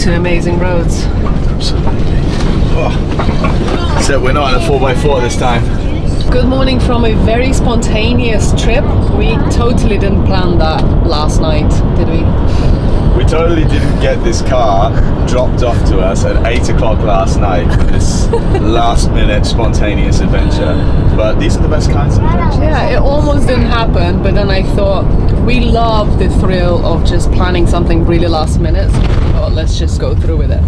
to amazing roads. Absolutely. Oh. So we're not in a 4x4 this time. Good morning from a very spontaneous trip. We totally didn't plan that last night, did we? We totally didn't get this car dropped off to us at 8 o'clock last night for this last minute spontaneous adventure. But these are the best kinds of adventures. Yeah, it almost didn't happen, but then I thought we love the thrill of just planning something really last minute. So thought, let's just go through with it.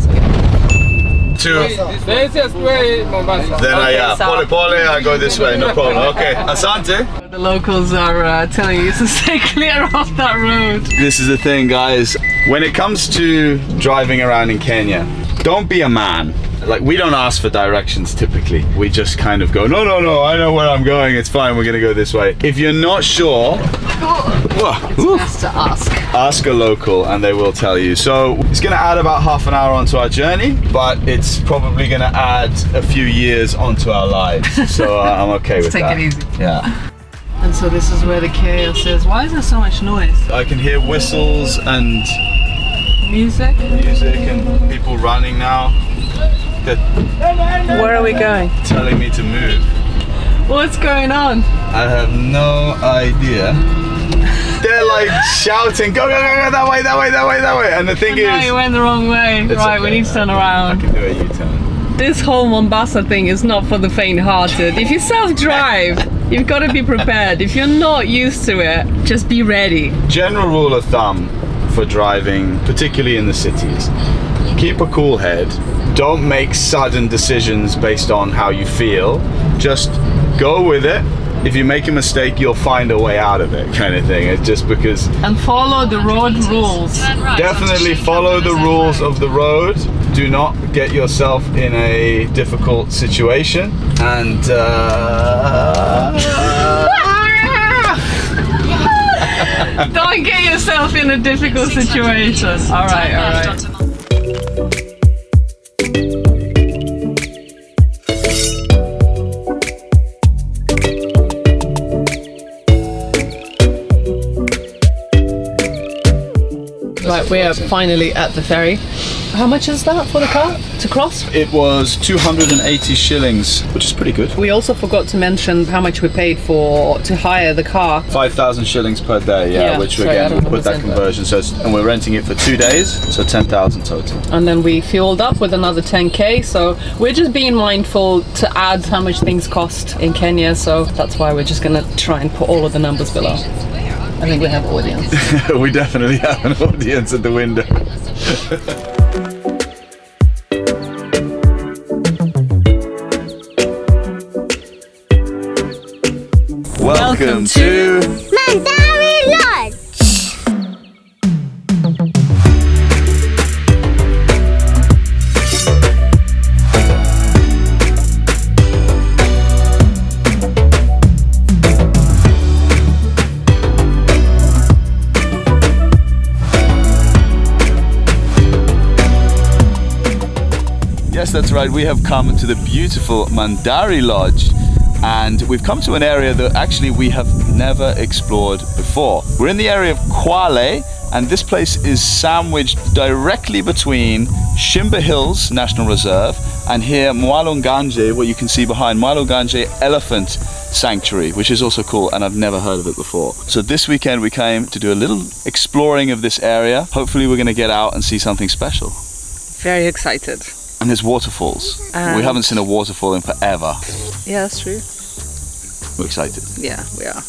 So yeah. To, The easiest way, Mombasa. then I, uh, so- pole pole, I go this way, no problem. Okay, Asante. The locals are uh, telling you to stay clear off that road. This is the thing, guys. When it comes to driving around in Kenya, don't be a man. Like, we don't ask for directions typically. We just kind of go, no, no, no, I know where I'm going. It's fine, we're gonna go this way. If you're not sure, whoa, oof, Best to ask. ask a local and they will tell you. So it's gonna add about half an hour onto our journey, but it's probably gonna add a few years onto our lives. So uh, I'm okay with take that. it easy. Yeah. And so this is where the chaos is. Why is there so much noise? I can hear whistles and Music? music and people running now. They're Where are we going? telling me to move. What's going on? I have no idea. They're like shouting, go, go, go, go, that way, that way, that way, that way. And the thing No, you is, went the wrong way. Right, we need to turn I around. can do a U-turn. This whole Mombasa thing is not for the faint-hearted. If you self-drive, you've got to be prepared. If you're not used to it, just be ready. General rule of thumb for driving, particularly in the cities, keep a cool head. Don't make sudden decisions based on how you feel. Just go with it. If you make a mistake, you'll find a way out of it, kind of thing. It's just because And follow the road rules. definitely follow the rules of the road. Do not get yourself in a difficult situation. And uh, Don't get yourself in a difficult situation. All right, all right. We are finally at the ferry. How much is that for the car to cross? it was 280 shillings, which is pretty good. We also forgot to mention how much we paid for to hire the car. 5,000 shillings per day, yeah, Yeah, which sorry, again, we'll put that conversion. So, it's, and we're renting it for two days, so 10,000 total. and then we fueled up with another 10k so we're just being mindful to add how much things cost in kenya so that's why we're just gonna try and put all of the numbers below i think we have audience we definitely have an audience at the window. Welcome, to Mandhari Lodge. That's right. We have come to the beautiful Mandhari Lodge and we've come to an area that actually we have never explored before. We're in the area of Kwale and this place is sandwiched directly between Shimba Hills National Reserve and here Mwalunganje, what you can see behind Mwalunganje Elephant Sanctuary, which is also cool and I've never heard of it before. So this weekend we came to do a little exploring of this area. Hopefully we're going to get out and see something special. very excited And there's waterfalls. we haven't seen a waterfall in forever. yeah that's true We're excited. yeah we are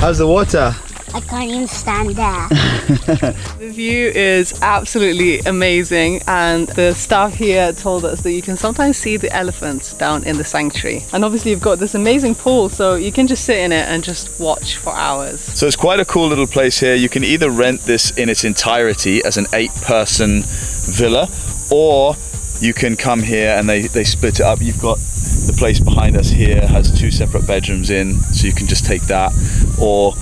How's the water? I can't even stand there. The view is absolutely amazing, and the staff here told us that you can sometimes see the elephants down in the sanctuary. And obviously, you've got this amazing pool, so you can just sit in it and just watch for hours. So it's quite a cool little place here. You can either rent this in its entirety as an eight person villa, or you can come here and they, they split it up. You've got the place behind us here has two separate bedrooms in, so you can just take that. Or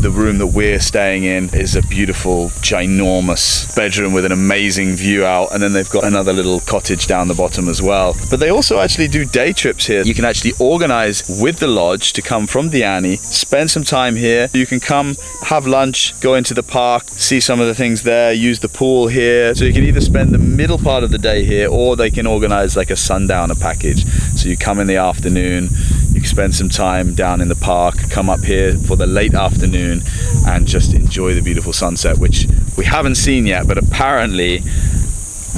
The room that we're staying in is a beautiful, ginormous bedroom with an amazing view out, and then they've got another little cottage down the bottom as well. But they also actually do day trips here. You can actually organize with the lodge to come from Diani, spend some time here. You can come, have lunch, go into the park, see some of the things there, use the pool here. So you can either spend the middle part of the day here, or they can organize like a sundowner package. So you come in the afternoon, you can spend some time down in the park, come up here for the late afternoon, and just enjoy the beautiful sunset, which we haven't seen yet, but apparently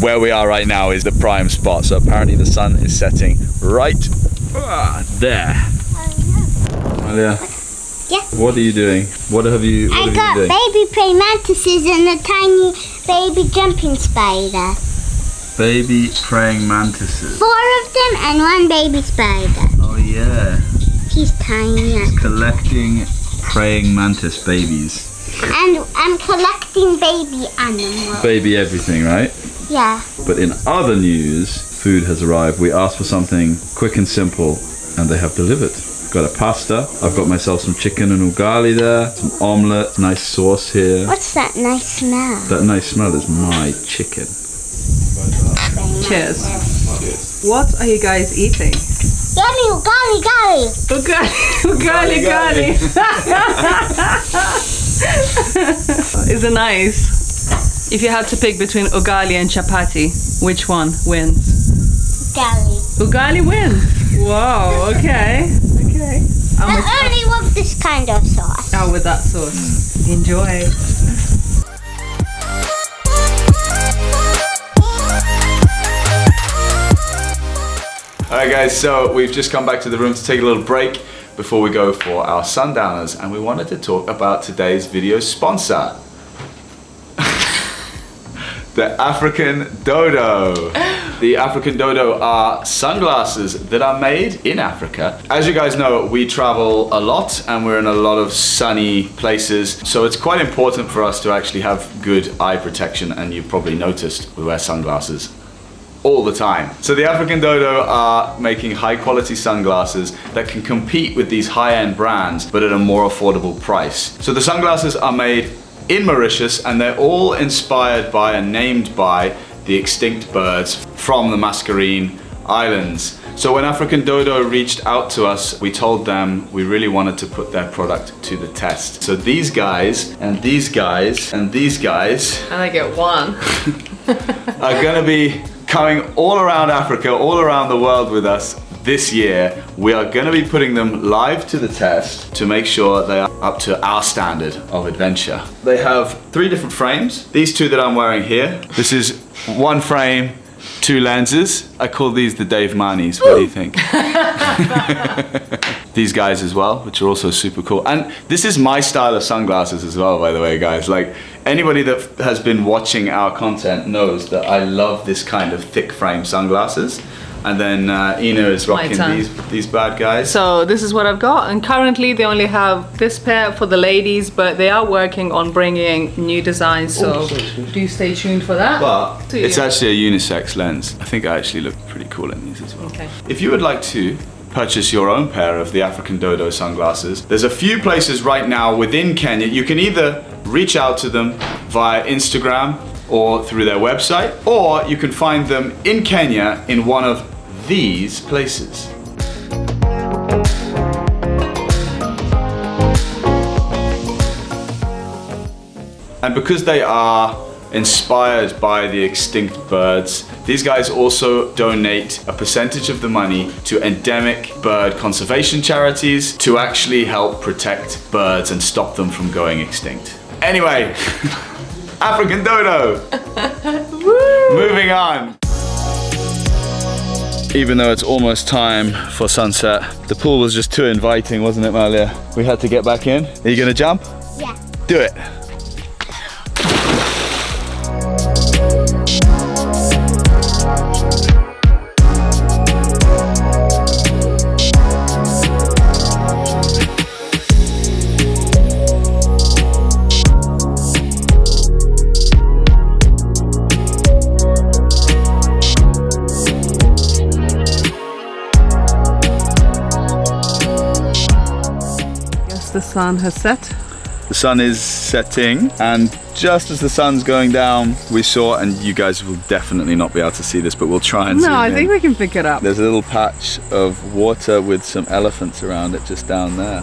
where we are right now is the prime spot. So apparently the sun is setting right ah, there. Alia, Yeah. what are you doing? What have you, what I have got you doing? baby praying mantises and a tiny baby jumping spider. Baby praying mantises. Four of them and one baby spider. Oh yeah. He's tiny. He's Collecting praying mantis babies. And I'm collecting baby animals. Baby everything, right? Yeah. But in other news, food has arrived. We asked for something quick and simple, and they have delivered. Got a pasta. I've got myself some chicken and ugali there, some omelette, nice sauce here. What's that nice smell? That nice smell is my chicken. Cheers. Cheers. What are you guys eating? Yummy, golly, golly. Ugali, ugali, ugali. Is it nice? If you had to pick between ugali and chapati, which one wins? Ugali. Ugali wins. Wow. Okay. Okay. I'm I only love this kind of sauce. oh, with that sauce. Enjoy. Alright guys, so we've just come back to the room to take a little break before we go for our sundowners and we wanted to talk about today's video sponsor. the African Dodo. The African Dodo are sunglasses that are made in Africa. As you guys know, we travel a lot and we're in a lot of sunny places. So it's quite important for us to actually have good eye protection and you've probably noticed we wear sunglasses all the time. So the African Dodo are making high quality sunglasses that can compete with these high end brands but at a more affordable price. So the sunglasses are made in Mauritius and they're all inspired by and named by the extinct birds from the Mascarene Islands. So when African Dodo reached out to us, we told them we really wanted to put their product to the test. So these guys and these guys and these guys And I get one. are going to be coming all around Africa, all around the world with us this year. We are going to be putting them live to the test to make sure they are up to our standard of adventure. They have three different frames. These two that I'm wearing here. This is one frame, two lenses. I call these the Dave Manis. What do you think? these guys as well, which are also super cool. And this is my style of sunglasses as well, by the way, guys. Like anybody that has been watching our content knows that I love this kind of thick frame sunglasses. And then uh, Ina is rocking these these bad guys. So this is what I've got, and currently they only have this pair for the ladies, but they are working on bringing new designs. So do stay tuned for that. but it's actually a unisex lens. I think I actually look pretty cool in these as well. Okay. If you would like to purchase your own pair of the African Dodo sunglasses, there's a few places right now within Kenya. You can either reach out to them via Instagram or through their website, or you can find them in Kenya in one of these places. And because they are inspired by the extinct birds, these guys also donate a percentage of the money to endemic bird conservation charities to actually help protect birds and stop them from going extinct. Anyway, African dodo. Moving on. Even though it's almost time for sunset, the pool was just too inviting, wasn't it, Malia? We had to get back in. Are you gonna jump? Yeah. Do it. Sun has set. The sun is setting, and just as the sun's going down, we saw, and you guys will definitely not be able to see this, but we'll try and see. No, I in. think we can pick it up. There's a little patch of water with some elephants around it just down there.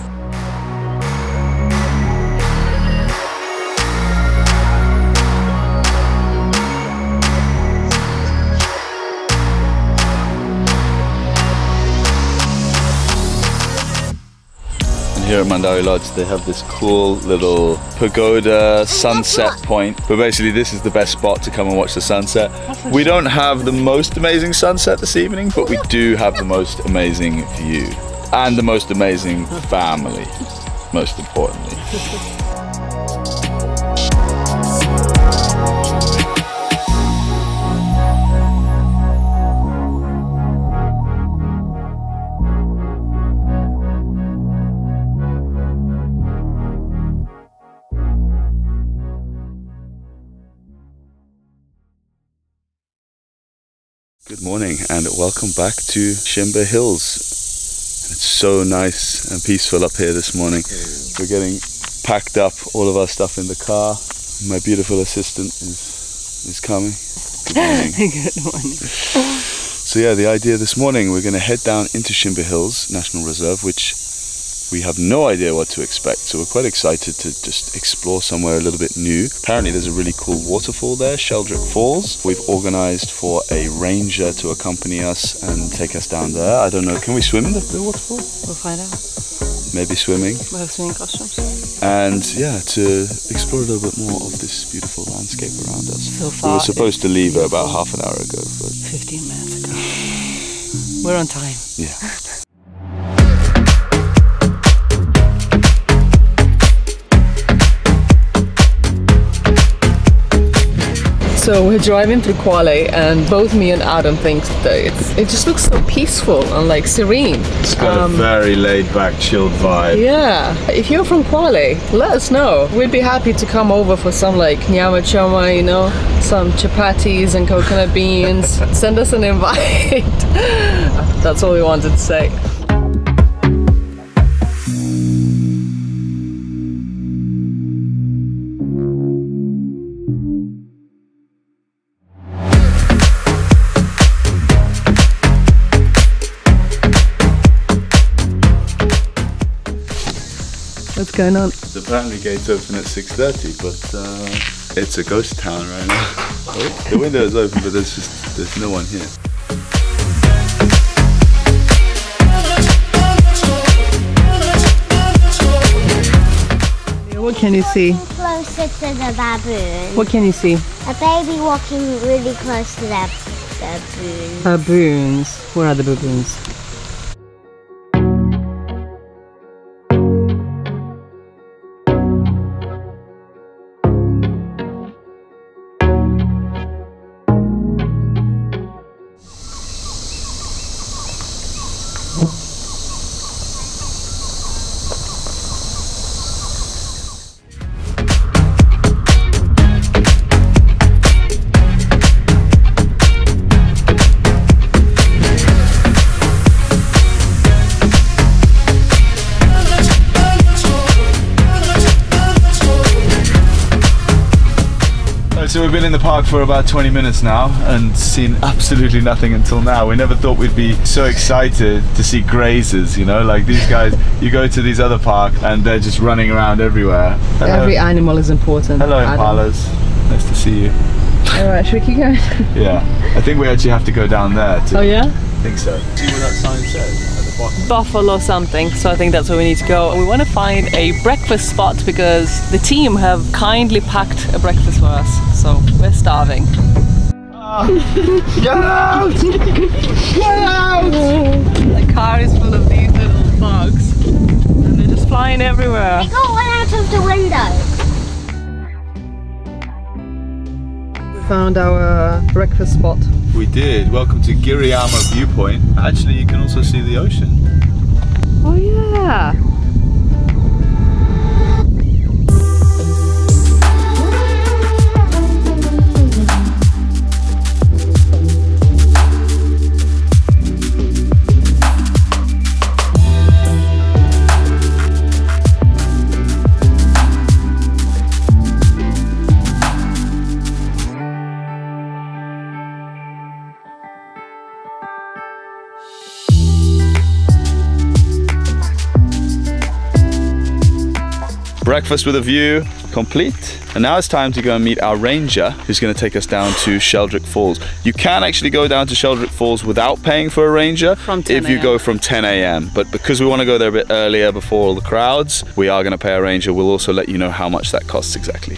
Here at Mandhari Lodge, they have this cool little pagoda sunset point. But basically, this is the best spot to come and watch the sunset. We don't have the most amazing sunset this evening, but we do have the most amazing view and the most amazing family, most importantly. morning and welcome back to Shimba Hills. It's so nice and peaceful up here this morning. We're getting packed up, all of our stuff in the car. My beautiful assistant is is coming. Good morning. Good morning. So yeah, the idea this morning we're going to head down into Shimba Hills National Reserve, which we have no idea what to expect. So we're quite excited to just explore somewhere a little bit new. Apparently there's a really cool waterfall there, Sheldrick Falls. We've organised for a ranger to accompany us and take us down there. I don't know, can we swim in the, the waterfall? We'll find out. Maybe swimming. We have swimming costumes. And yeah, to explore a little bit more of this beautiful landscape around us. So We were supposed to leave about half an hour ago, but 15 minutes ago. We're on time. yeah. So we're driving through Kwale, and both me and Adam think that it's, it just looks so peaceful and like serene. It's got Um, a very laid back, chilled vibe. Yeah, if you're from Kwale, let us know. We'd be happy to come over for some like nyama choma, you know, some chapatis and coconut beans. Send us an invite. That's all we wanted to say. Going on? Apparently gates open at 6.30, but uh, it's a ghost town right now. the window is open, but there's just there's no one here. What can you see? Closer to the baboon. What can you see? A baby walking really close to the baboon. Baboons. Where are the baboons? Right, so we've been in the park for about 20 minutes now and seen absolutely nothing until now. We never thought we'd be so excited to see grazers, you know, like these guys, you go to these other parks and they're just running around everywhere. Hello, Every animal is important. Hello Adam. impalas. Nice to see you. Alright, should we keep going? Yeah, I think we actually have to go down there to oh yeah? I think so. See what that sign says at the bottom. Buffalo something, so I think that's where we need to go. We want to find a breakfast spot because the team have kindly packed a breakfast for us, so we're starving. Get out! Get out! The car is full of these little bugs, and they're just flying everywhere. I got one out of the window. Found our uh, breakfast spot. We did. Welcome to Giriyama Viewpoint. Actually, you can also see the ocean. Oh yeah. Breakfast with a view, complete. And now it's time to go and meet our ranger who's going to take us down to Sheldrick Falls. You can actually go down to Sheldrick Falls without paying for a ranger From 10 if you go from 10 a.m. But because we want to go there a bit earlier before all the crowds, we are going to pay a ranger. We'll also let you know how much that costs exactly.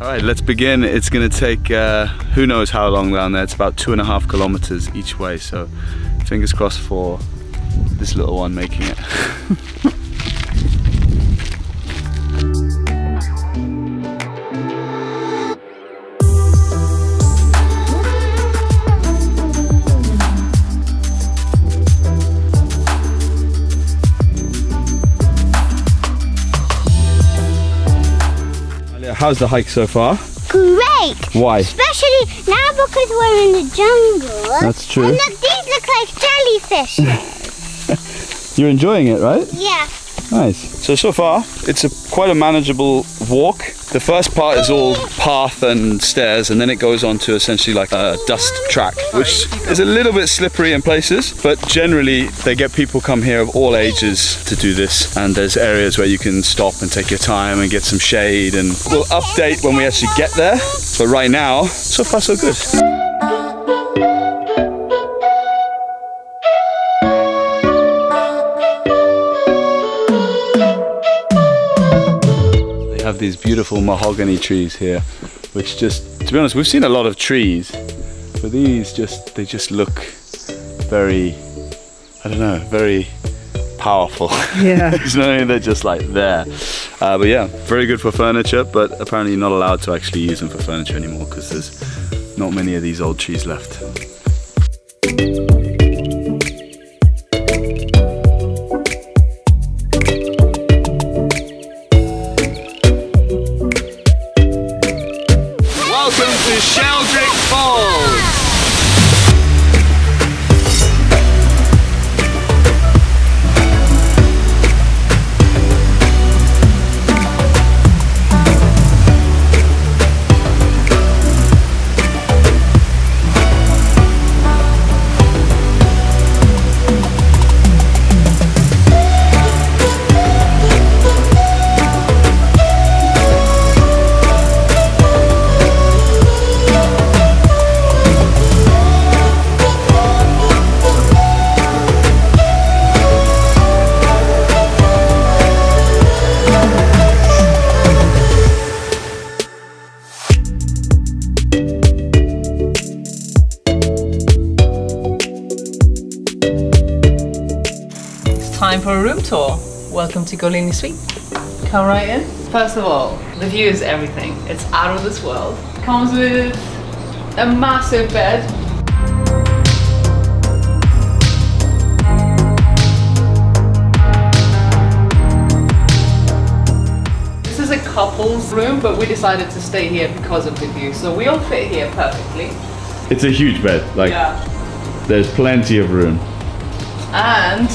All right, let's begin. It's going to take uh, who knows how long down there. It's about two and a half kilometers each way. So fingers crossed for this little one making it. How's the hike so far? Great! Why? Especially now because we're in the jungle. That's true. And look, these look like jellyfish. You're enjoying it, right? yeah. Nice. So so far, it's a quite a manageable walk. The first part is all path and stairs, and then it goes on to essentially like a dust track, which is a little bit slippery in places. But generally, they get people come here of all ages to do this, and there's areas where you can stop and take your time and get some shade. And we'll update when we actually get there. But right now, so far so good. Have these beautiful mahogany trees here, which just, to be honest, we've seen a lot of trees, but these just, they just look very, I don't know, very powerful. Yeah. you know, they're just like there. Uh, but yeah, very good for furniture, but apparently not allowed to actually use them for furniture anymore because there's not many of these old trees left. Time for a room tour. Welcome to Golini Suite. Come right in. First of all, the view is everything. It's out of this world. Comes with a massive bed. This is a couple's room, but we decided to stay here because of the view. So we all fit here perfectly. It's a huge bed. Like Yeah. there's plenty of room. And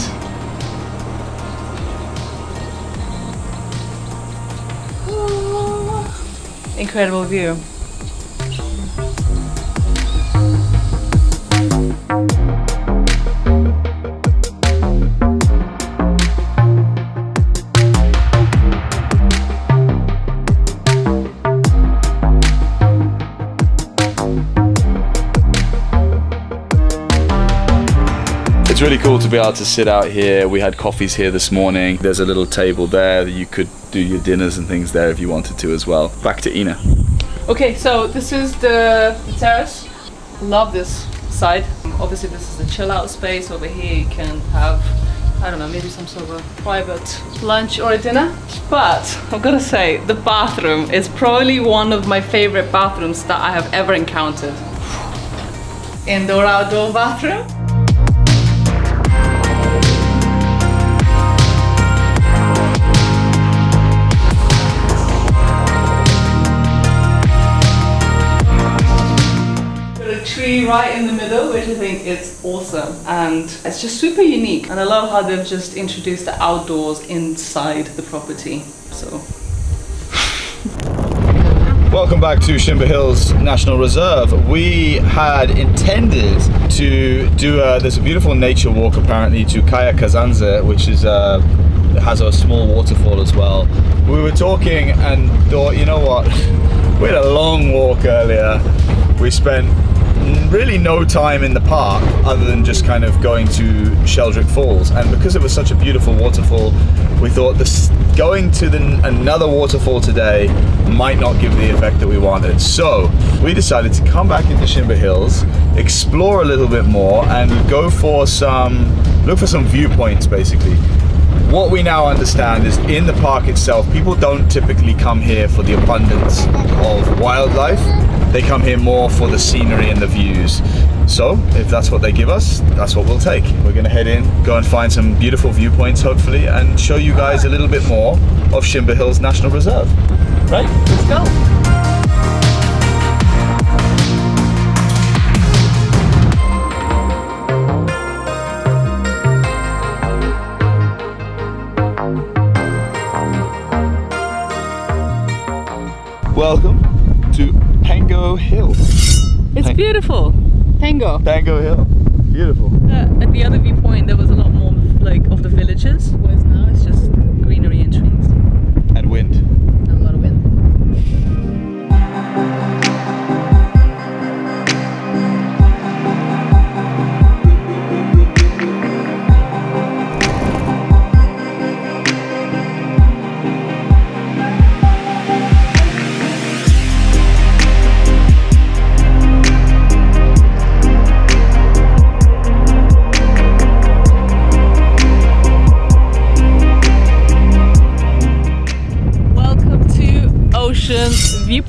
incredible view. Really cool to be able to sit out here. We had coffees here this morning. There's a little table there that you could do your dinners and things there if you wanted to as well. Back to Ina. Okay, so this is the, the terrace. Love this side. Obviously, this is the chill out space. Over here, you can have, I don't know, maybe some sort of private lunch or a dinner. But I've got to say, the bathroom is probably one of my favorite bathrooms that I have ever encountered. Indoor outdoor bathroom. Tree right in the middle, which I think is awesome. And it's just super unique. And I love how they've just introduced the outdoors inside the property. So Welcome back to Shimba Hills National Reserve. We had intended to do a, there's a beautiful nature walk apparently to Kaya Kazanze, which is uh, has a small waterfall as well. We were talking and thought, you know what, we had a long walk earlier. We spent really no time in the park other than just kind of going to Sheldrick Falls. And because it was such a beautiful waterfall, we thought this going to the, another waterfall today might not give the effect that we wanted. So we decided to come back into Shimba Hills, explore a little bit more, and go for some look for some viewpoints basically. What we now understand is in the park itself, people don't typically come here for the abundance of wildlife. They come here more for the scenery and the views. So if that's what they give us, that's what we'll take. We're gonna head in, go and find some beautiful viewpoints hopefully, and show you guys a little bit more of Shimba Hills National Reserve. Right, let's go. Pango Hill. It's beautiful. Tango. Tango Hill. Beautiful. Uh, at the other viewpoint, there was a lot more like of the villages, whereas now it's just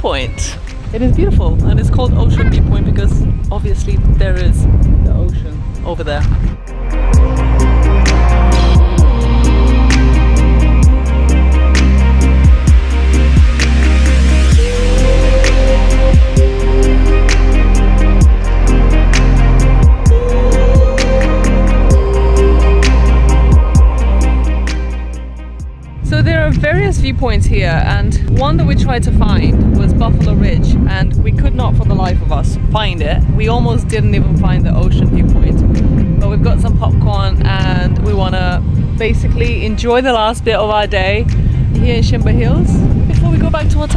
Viewpoint. It is beautiful and it's called Ocean Viewpoint because obviously there is the ocean over there. So there are various viewpoints here and one that we tried to find find it. We almost didn't even find the ocean viewpoint. But we've got some popcorn and we want to basically enjoy the last bit of our day here in Shimba Hills before we go back to. What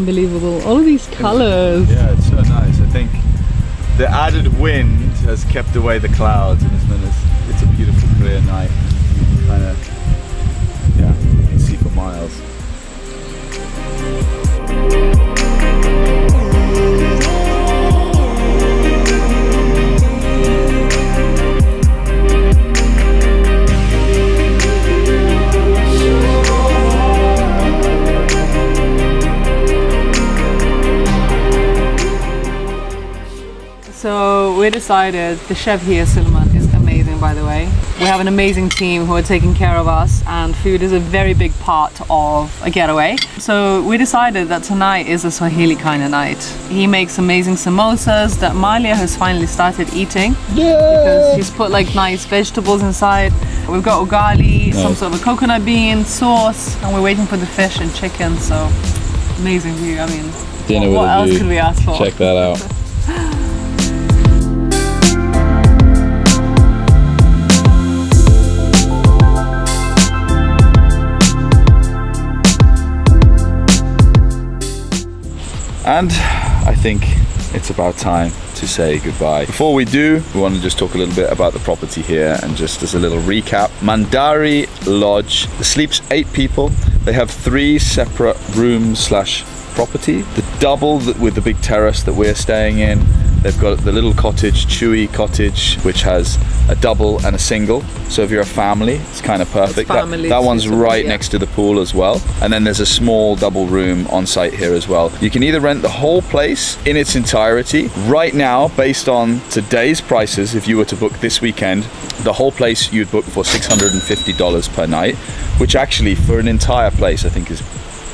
unbelievable. All of these colors. Yeah, it's so nice. I think the added wind has kept away the clouds and it's it's a beautiful clear night. Kind of, yeah, you can see for miles. We decided the chef here, Suleiman, is amazing by the way. We have an amazing team who are taking care of us and food is a very big part of a getaway. So we decided that tonight is a Swahili kind of night. He makes amazing samosas that Malia has finally started eating. Because he's put like nice vegetables inside. We've got ugali, some sort of a coconut bean sauce, and we're waiting for the fish and chicken. So amazing view. I mean, Dinner what, what else view. could we ask for? Check that out. And I think it's about time to say goodbye. Before we do, we want to just talk a little bit about the property here and just as a little recap. Mandhari Lodge sleeps eight people. They have three separate rooms slash property. The double with the big terrace that we're staying in They've got the little cottage, Chewy Cottage, which has a double and a single. So if you're a family, it's kind of perfect. That, family that one's right yeah. next to the pool as well. And then there's a small double room on site here as well. You can either rent the whole place in its entirety. Right now, based on today's prices, if you were to book this weekend, the whole place you'd book for $650 per night, which actually for an entire place I think is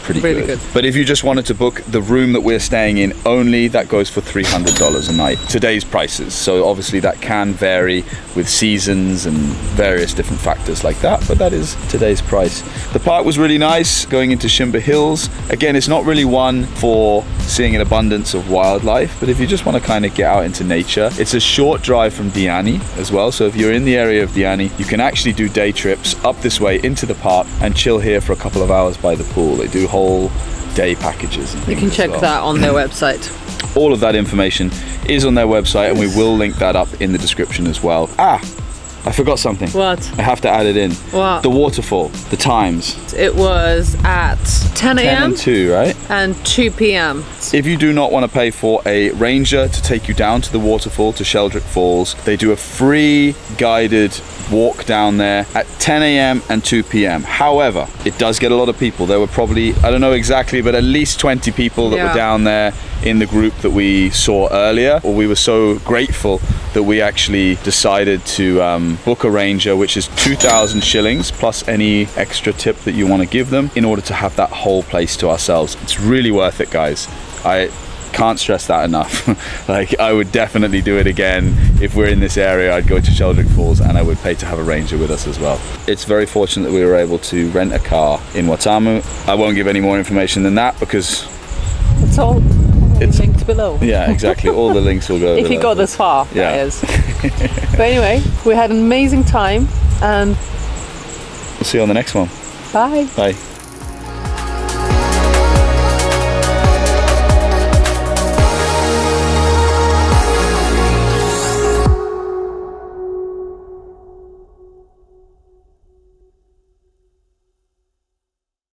pretty Really good. good. But if you just wanted to book the room that we're staying in only, that goes for $300 a night. Today's prices. So obviously that can vary with seasons and various different factors like that, but that is today's price. The park was really nice going into Shimba Hills. Again, it's not really one for seeing an abundance of wildlife, but if you just want to kind of get out into nature, it's a short drive from Diani as well. So if you're in the area of Diani, you can actually do day trips up this way into the park and chill here for a couple of hours by the pool. They do whole day packages. and You can check well. that on their website. All of that information is on their website, and we will link that up in the description as well. Ah, I forgot something. What? I have to add it in. What? The waterfall, the times. It was at 10 a.m. 10 a.m. and 2, right? and 2 p.m. If you do not want to pay for a ranger to take you down to the waterfall to Sheldrick Falls, they do a free guided walk down there at 10 a.m. and 2 p.m. However, it does get a lot of people. There were probably, I don't know exactly, but at least 20 people that Yeah. were down there in the group that we saw earlier. Or we were so grateful that we actually decided to um, book a ranger, which is 2,000 shillings plus any extra tip that you want to give them in order to have that whole place to ourselves. It's really worth it, guys. I can't stress that enough. like, I would definitely do it again. If we're in this area, I'd go to Sheldrick Falls and I would pay to have a ranger with us as well. It's very fortunate that we were able to rent a car in Watamu. I won't give any more information than that because, It's all It's- linked below. yeah, exactly. All the links will go. If you got this far, Yeah. that is. but anyway, we had an amazing time and We'll see you on the next one. bye. Bye.